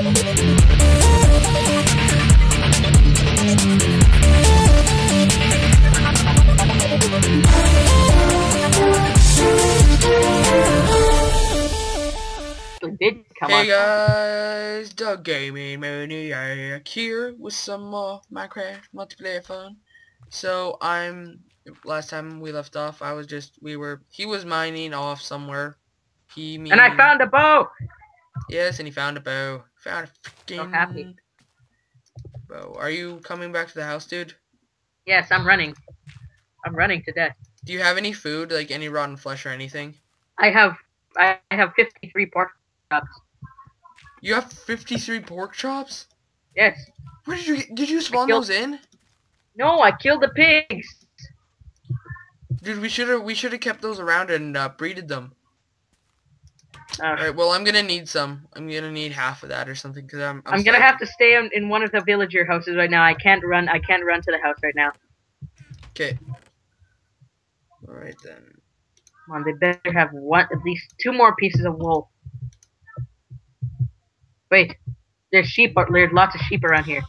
Actually did come Hey guys, Da Gaming Maniac here with some more Minecraft multiplayer fun. So I'm last time we left off, I was just we were he was mining off somewhere. He me And I found a bow! yes, and he found a bow. Found a So happy. bow. Are you coming back to the house, dude? Yes, I'm running. I'm running to death. Do you have any food, like any rotten flesh or anything? I have I have 53 pork chops. You have 53 pork chops? Yes. Where did you did you spawn killed- those in? No, I killed the pigs. Dude, we should have we should have kept those around and uh, breeded them. Uh, Alright, well, I'm gonna need some. I'm gonna need half of that or something, because I'm... I'm, I'm gonna have to stay in, in one of the villager houses right now. I can't run. I can't run to the house right now. Okay. Alright, then. Come on, they better have one, at least two more pieces of wool. Wait, there's sheep. There's lots of sheep around here.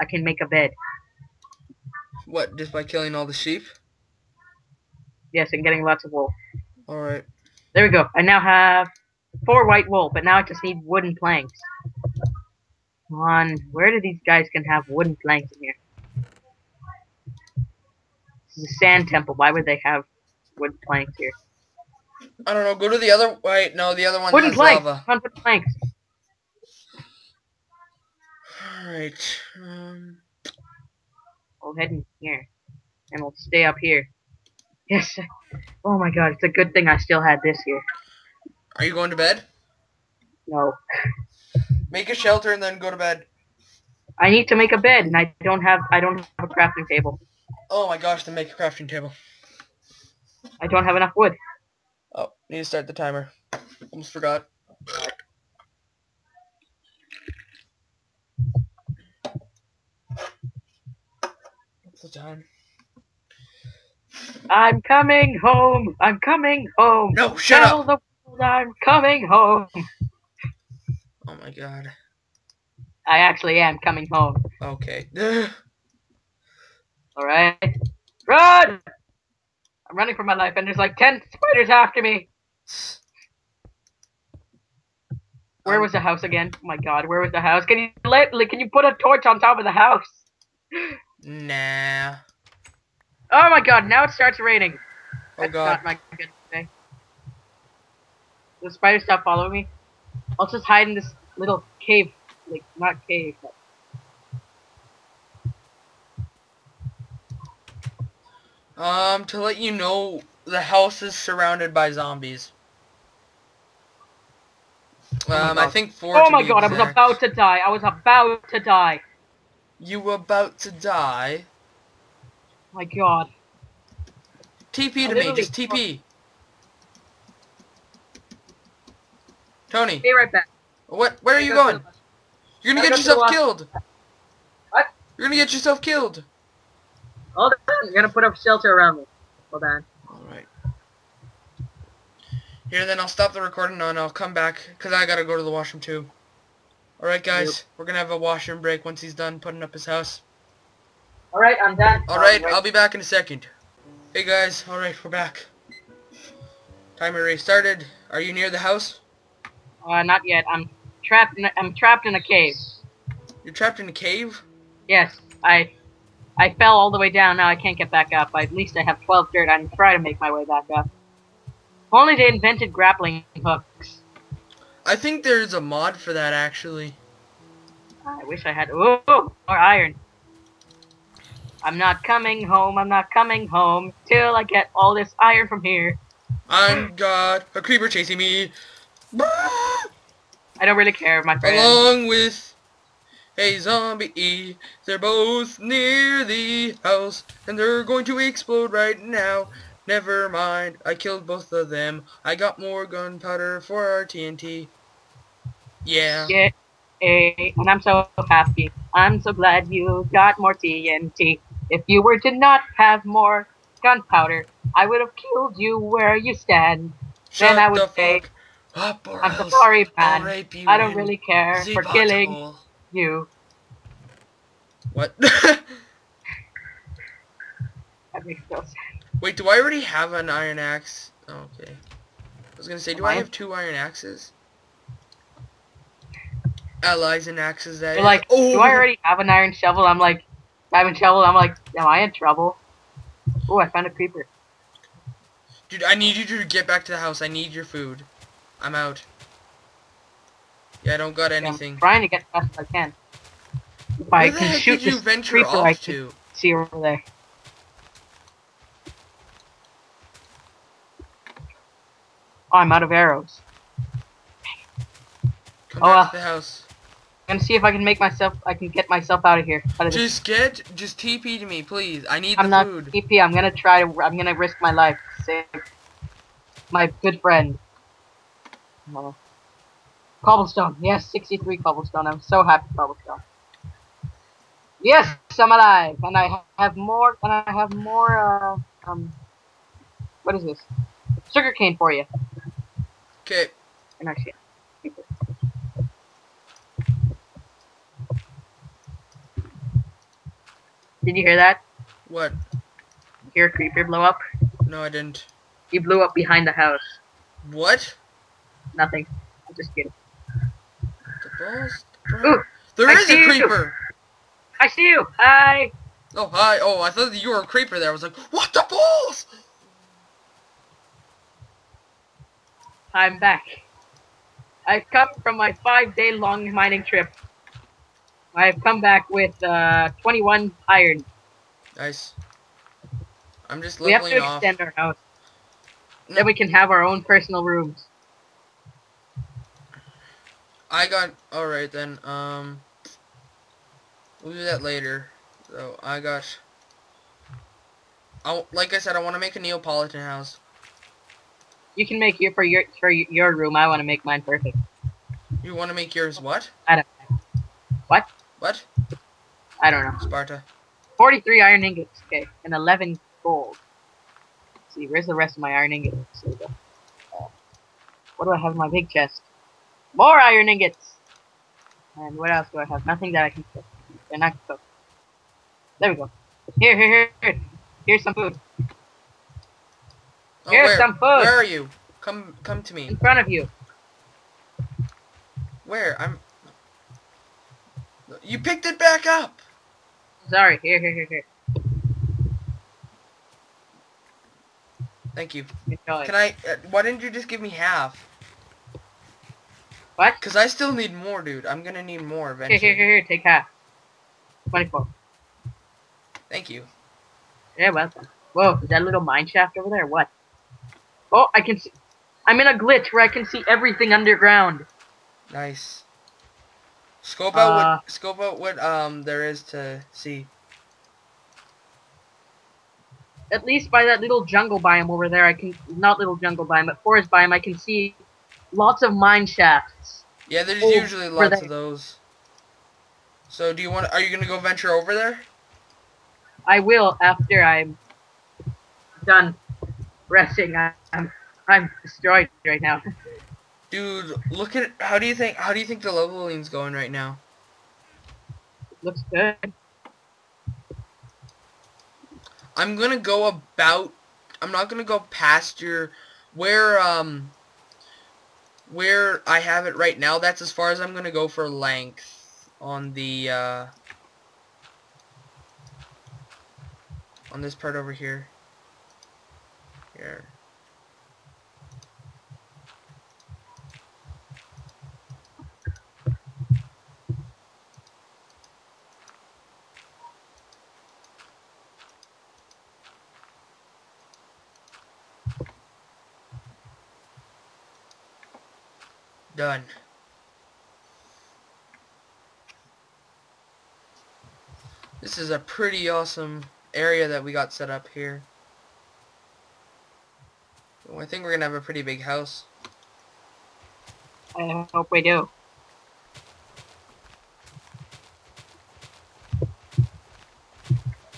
I can make a bed. What, just by killing all the sheep? Yes, and getting lots of wool. Alright. There we go. I now have four white wool, but now I just need wooden planks. Come on, where do these guys can have wooden planks in here? This is a sand temple. Why would they have wooden planks here? I don't know, go to the other... Wait, no, the other one Wooden planks! lava. On, wooden planks. Alright, um... We'll head in here. And we'll stay up here. Yes. Oh my god, it's a good thing I still had this here. Are you going to bed? No. Make a shelter and then go to bed. I need to make a bed and I don't have I don't have a crafting table. Oh my gosh, then make a crafting table. I don't have enough wood. Oh, need to start the timer. Almost forgot. What's the time? I'm coming home. I'm coming home. No, shut up! I'm coming home. Oh my god. I actually am coming home. Okay. Alright? Run! I'm running for my life and there's like 10 spiders after me. Where Um, was the house again? Oh my god, where was the house? Can you let like, can you put a torch on top of the house? Nah. Oh my god, now it starts raining. Oh That's god. not my good. The spiders stop following me. I'll just hide in this little cave. Like, not cave, but Um, to let you know, the house is surrounded by zombies. my Um, I think four. Oh my god, I was about to die. I was about to die. You were about to die. My god. TP to me, just TP. Tony, Be right back. what? Where are you going? You're gonna I get yourself killed. What? You're gonna get yourself killed. Hold on, I'm gonna put up shelter around me. Hold on. Alright. Here, then I'll stop the recording and I'll come back, because I gotta go to the washroom too. Alright guys, we're gonna have a washroom break once he's done putting up his house. Alright, I'm done. Alright, Um, I'll be back in a second. Hey guys, alright, we're back. Timer restarted. Are you near the house? Uh, not yet. I'm trapped in. A, I'm trapped in a cave. You're trapped in a cave? Yes, I. I fell all the way down. Now I can't get back up. At least I have 12 dirt. I'm trying to make my way back up. If only they invented grappling hooks. I think there's a mod for that actually. I wish I had. Ooh, more iron. I'm not coming home. I'm not coming home till I get all this iron from here. I'm got a creeper chasing me. I don't really care, my friend. Along with a zombie. They're both near the house and they're going to explode right now. Never mind, I killed both of them. I got more gunpowder for our TNT. Yeah. Yeah, and I'm so happy. I'm so glad you got more TNT. If you were to not have more gunpowder, I would have killed you where you stand. Shut Then I would the say- fuck Up or I'm so else sorry, I'll man. I don't really care the for killing you. What? That makes no sense. Wait, do I already have an iron axe? Oh, okay. I was gonna say, do I Mine? have two iron axes? Allies and axes that You're is. like, oh! do I oh! already have an iron shovel? I'm like, diamond shovel. I'm like, am I in trouble? Oh, I found a creeper. Dude, I need you to get back to the house. I need your food. I'm out. Yeah, I don't got anything. I'm trying to get as fast as I can. If Where I the can heck shoot did you venture I off can to? see over there. Oh, I'm out of arrows. Come Oh, back uh, to the house. I'm gonna see if I can make myself. I can get myself out of here. Out of. Just get, just TP to me, please. I need I'm the not food. TP. I'm gonna try to. I'm gonna risk my life to save my good friend. Uh, cobblestone. Yes, 63 cobblestone. I'm so happy cobblestone. Yes, I'm alive, and I have more. And I have more. Uh, um, what is this? Sugar cane for you. Okay, And I actually, did you hear that? what? you Hear a creeper blow up? No, I didn't. He blew up behind the house. What? Nothing. I'm just kidding. The balls? Ooh, There I is a you. creeper! I see you. Hi. Oh, hi. Oh, I thought that you were a creeper there. I was like, what the balls? I'm back. I've come from my five-day-long mining trip. I've come back with uh, 21 iron. Nice. I'm just We have to leveling off. extend our house. No. Then we can have our own personal rooms. I got alright then. Um we'll do that later. So I got I like I said I want to make a Neapolitan house. You can make your for your for your room. I want to make mine perfect. You want to make yours what? I don't. Know. What? What? I don't know. Sparta. 43 iron ingots. Okay, and 11 gold. Let's see, where's the rest of my iron ingots? There we go. Uh, what do I have in my big chest? More iron ingots. And what else do I have? Nothing that I can cook. They're not cooked. There we go. Here, here, here, here. Here's some food. Oh, Here's where? some food. Where are you? Come come to me. In front of you. Where? I'm You picked it back up. Sorry. Here, here, here, here. Thank you. Enjoy. Can I uh, why didn't you just give me half? What? Cuz I still need more, dude. I'm going to need more Here, eventually. here, here, here. Take half. 24. Thank you. Yeah, welcome. Whoa, is that a little mine shaft over there? What? Oh, I can see. I'm in a glitch where I can see everything underground. Nice. Scope out Uh, what scope out what um there is to see. At least by that little jungle biome over there, I can. Not little jungle biome, but forest biome, I can see lots of mine shafts. Yeah, there's Oh, usually lots of those. So do you want? Are you gonna go venture over there? I will after I'm done resting. I, I'm I'm destroyed right now. Dude, look at how do you think how do you think the leveling's going right now? Looks good. I'm gonna go about. I'm not gonna go past your where um where I have it right now. That's as far as I'm gonna go for length on the uh on this part over here. Here. Done. This is a pretty awesome area that we got set up here. I think we're gonna have a pretty big house. I hope we do.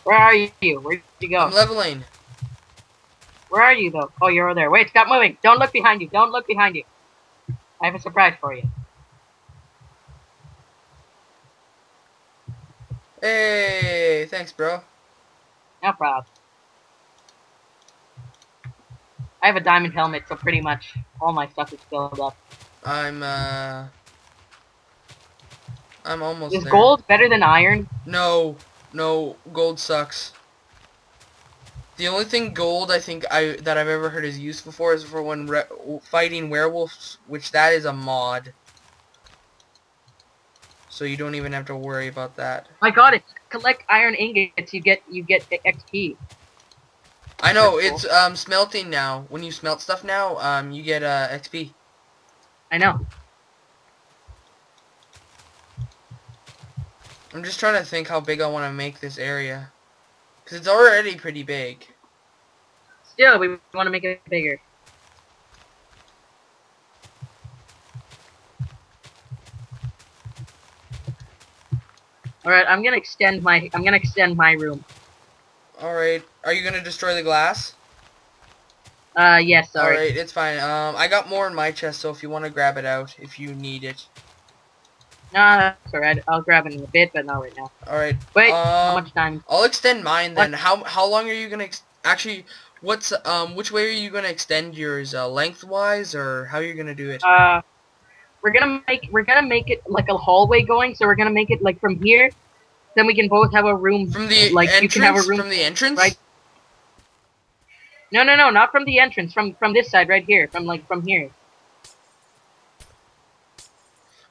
Where are you? Where'd you go? I'm leveling. Where are you though? Oh, you're over there. Wait, stop moving. Don't look behind you. Don't look behind you. I have a surprise for you. Hey, thanks, bro. No problem. I have a diamond helmet, so pretty much all my stuff is filled up. I'm uh, I'm almost Is there. gold better than iron? No, no, gold sucks. The only thing gold I think I that I've ever heard is useful for is for when re fighting werewolves, which that is a mod. So you don't even have to worry about that. I got it. Collect iron ingots, you get you get XP. I know That's it's um smelting now. When you smelt stuff now, um you get uh XP. I know. I'm just trying to think how big I want to make this area. Cause it's already pretty big. Still, we want to make it bigger. All right, I'm gonna extend my I'm gonna extend my room. All right, are you gonna destroy the glass? Uh, yes, sorry. All right, it's fine. Um, I got more in my chest, so if you want to grab it out, if you need it. Nah, that's alright. I'll grab it in a bit, but not right now. All right. Wait, how Um, much time? I'll extend mine then. How how long are you gonna ex actually? What's um which way are you gonna extend yours? Uh, lengthwise or how are you gonna do it? Uh, we're gonna make we're gonna make it like a hallway going. So we're gonna make it like from here. Then we can both have a room. From the like entrance. you can have a room. From the entrance. right? No, no, no, not from the entrance. From from this side right here. From like from here.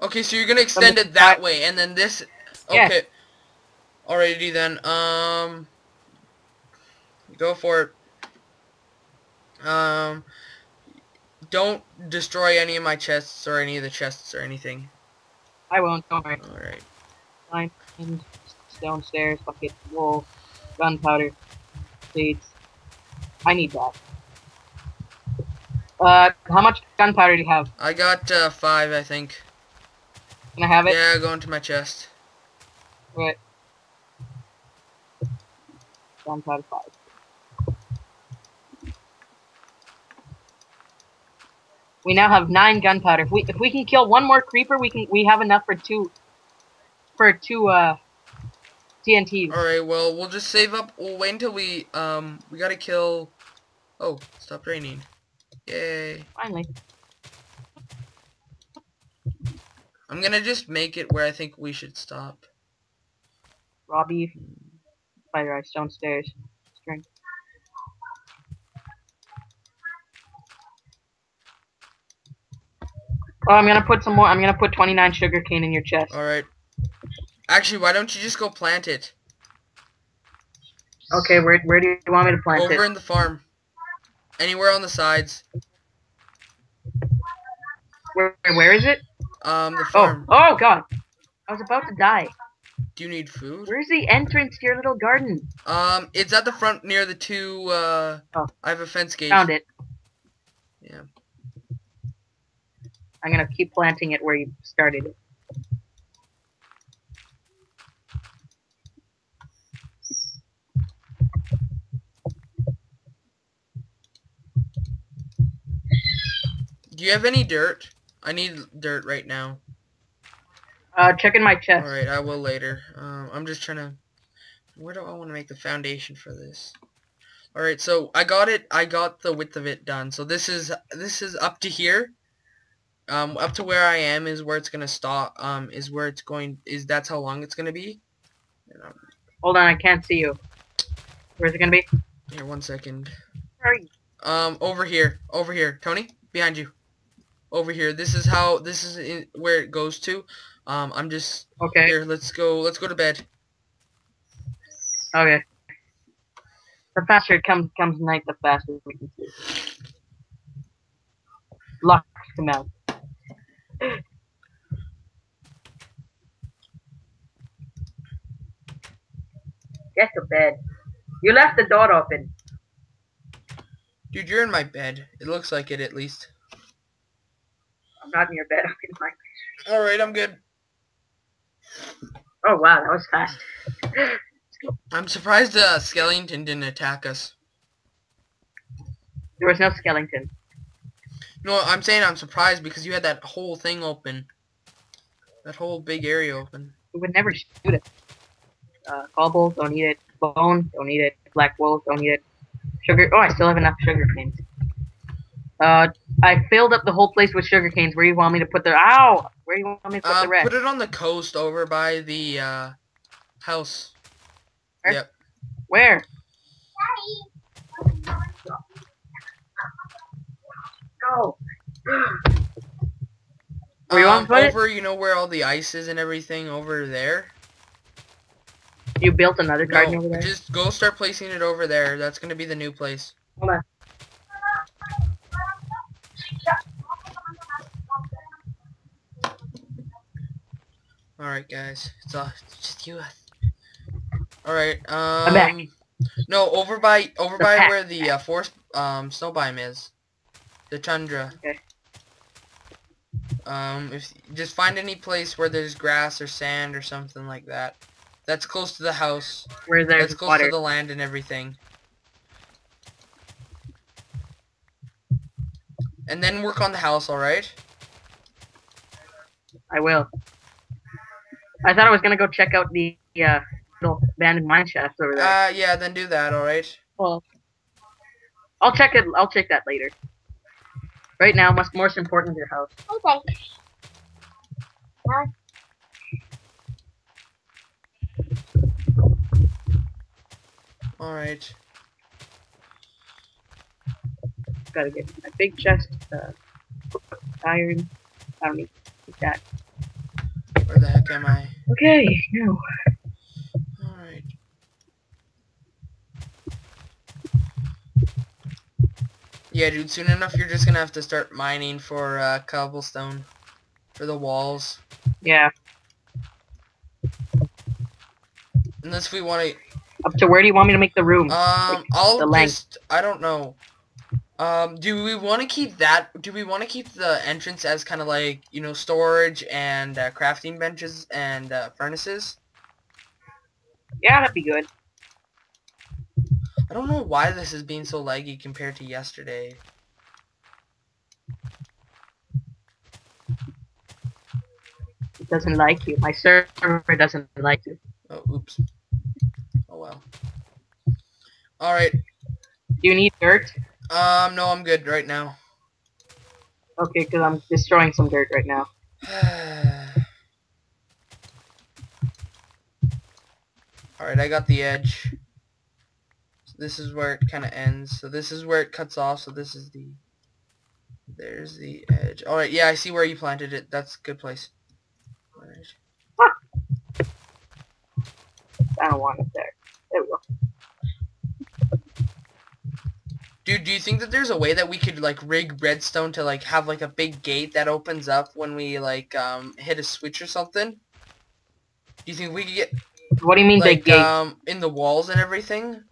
Okay, so you're gonna extend it that way, and then this. Okay. Alrighty then. Um. Go for it. Um. Don't destroy any of my chests or any of the chests or anything. I won't. Don't worry. Alright. Nine, stone stairs, bucket, wool, gunpowder, seeds. I need that. Uh, how much gunpowder do you have? I got uh, five, I think. Can I have it? Yeah, go into my chest. Right. Gunpowder five. We now have nine gunpowder. If we if we can kill one more creeper, we can we have enough for two for two uh TNTs. Alright, well, we'll just save up. We'll wait until we, um, we gotta kill... Oh, stop raining. Yay. Finally. I'm gonna just make it where I think we should stop. Robbie, spider eye, stone stairs, string. Oh, I'm gonna put some more. I'm gonna put 29 sugar cane in your chest. Alright. Actually, why don't you just go plant it? Okay, where where do you want me to plant Over it? Over in the farm. Anywhere on the sides. Where where is it? Um, the Oh, oh God! I was about to die. Do you need food? Where's the entrance to your little garden? Um, it's at the front near the two, uh, Oh. I have a fence gate. Found it. Yeah. I'm gonna keep planting it where you started it. Do you have any dirt? I need dirt right now. Uh, check in my chest. Alright, I will later. Um, I'm just trying to... Where do I want to make the foundation for this? Alright, so I got it. I got the width of it done. So this is this is up to here. Um, up to where I am is where it's gonna stop. Um, is where it's going. Is that's how long it's gonna be? And, um, Hold on, I can't see you. Where's it gonna be? here, one second. Where are you? Um, over here, over here, Tony, behind you. Over here. This is how. This is in, where it goes to. Um, I'm just Okay. here. Let's go. Let's go to bed. Okay. The faster it comes comes night, the faster we can see. Locks come out. Get to bed. You left the door open. Dude, you're in my bed. It looks like it at least. I'm not in your bed. I'm in my. Alright, I'm good. Oh wow, that was fast. I'm surprised uh, Skellington didn't attack us. There was no skeleton. No, I'm saying I'm surprised because you had that whole thing open. That whole big area open. We would never shoot it. Uh, cobble, don't need it. Bone, don't need it. Black wool, don't need it. Sugar. Oh, I still have enough sugar canes. Uh, I filled up the whole place with sugar canes. Where do you want me to put the? Ow! Where do you want me to put Uh, the rest? put it on the coast over by the uh, house. Where? Yep. Where? Go. Where you want Um, to put it? over, you know where all the ice is and everything over there. You built another garden No, over there. just go start placing it over there. That's gonna be the new place. Hold on. All right, guys. It's, all, it's just you. All right. Um. I'm back. No, over by over The by pack. where the uh, forest um snow biome is, the tundra. Okay. Um, if just find any place where there's grass or sand or something like that, that's close to the house. Where there's That's close water. to the land and everything. And then work on the house, alright? I will. I thought I was gonna go check out the uh, little abandoned mine shafts over there. Uh, yeah, then do that, alright? well, I'll check it. I'll check that later. Right now, most most important is your house. Okay. Alright. Gotta get my big chest. Uh, iron. I don't need that. Where the heck am I? Okay, now Alright. Yeah, dude, soon enough you're just gonna have to start mining for uh, cobblestone. For the walls. yeah. Unless we want to Up to where do you want me to make the room? Um, I'll the length. just, I don't know. Um, do we want to keep that, do we want to keep the entrance as kind of like, you know, storage and uh, crafting benches and uh, furnaces? yeah, that'd be good. I don't know why this is being so laggy compared to yesterday. It doesn't like you. My server doesn't like you. Oh, oops. Oh well. Alright, Do you need dirt? Um, no, I'm good right now. Okay, because I'm destroying some dirt right now. Alright, I got the edge. So this is where it kind of ends. So this is where it cuts off. So this is the... There's the edge. Alright, yeah, I see where you planted it. That's a good place. Alright. I don't want it there. There we go. Dude, do you think that there's a way that we could, like, rig redstone to, like, have, like, a big gate that opens up when we, like, um, hit a switch or something? Do you think we could get, What do you mean big like, gate? um, in the walls and everything?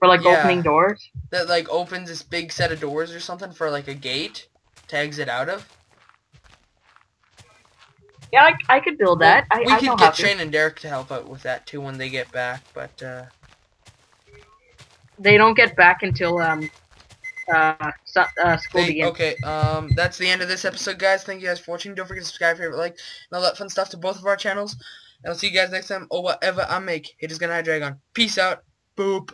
For like yeah. opening doors? That, like, opens this big set of doors or something for, like, a gate to exit out of? Yeah, I, I could build that. I, we I could get. Shane and Derek to help out with that, too, when they get back, but, uh... They don't get back until um uh, su- uh school They, begins. okay, um, that's the end of this episode, guys. Thank you guys for watching. Don't forget to subscribe, favorite, like, and all that fun stuff to both of our channels. And I'll see you guys next time. or whatever I make, it is gonna be dragon. Peace out. Boop.